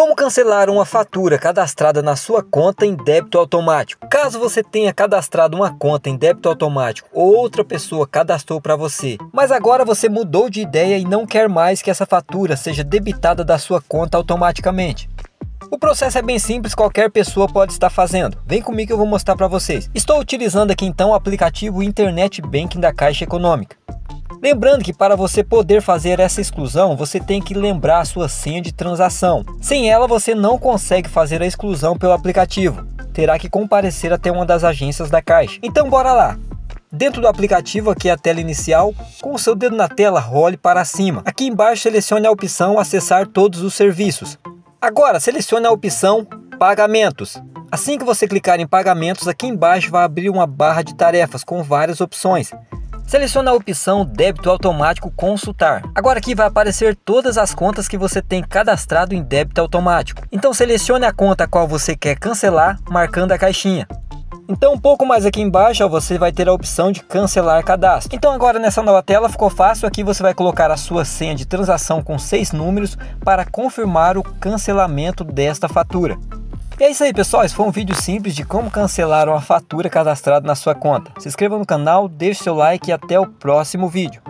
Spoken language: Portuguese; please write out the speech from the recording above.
Como cancelar uma fatura cadastrada na sua conta em débito automático? Caso você tenha cadastrado uma conta em débito automático ou outra pessoa cadastrou para você, mas agora você mudou de ideia e não quer mais que essa fatura seja debitada da sua conta automaticamente. O processo é bem simples, qualquer pessoa pode estar fazendo. Vem comigo que eu vou mostrar para vocês. Estou utilizando aqui então o aplicativo Internet Banking da Caixa Econômica. Lembrando que para você poder fazer essa exclusão, você tem que lembrar a sua senha de transação. Sem ela, você não consegue fazer a exclusão pelo aplicativo. Terá que comparecer até uma das agências da Caixa. Então bora lá! Dentro do aplicativo, aqui é a tela inicial, com o seu dedo na tela, role para cima. Aqui embaixo, selecione a opção Acessar todos os serviços. Agora, selecione a opção Pagamentos. Assim que você clicar em Pagamentos, aqui embaixo vai abrir uma barra de tarefas com várias opções. Selecione a opção Débito Automático Consultar. Agora aqui vai aparecer todas as contas que você tem cadastrado em débito automático. Então selecione a conta a qual você quer cancelar, marcando a caixinha. Então um pouco mais aqui embaixo ó, você vai ter a opção de cancelar cadastro. Então agora nessa nova tela ficou fácil, aqui você vai colocar a sua senha de transação com seis números para confirmar o cancelamento desta fatura. E é isso aí pessoal, esse foi um vídeo simples de como cancelar uma fatura cadastrada na sua conta. Se inscreva no canal, deixe seu like e até o próximo vídeo.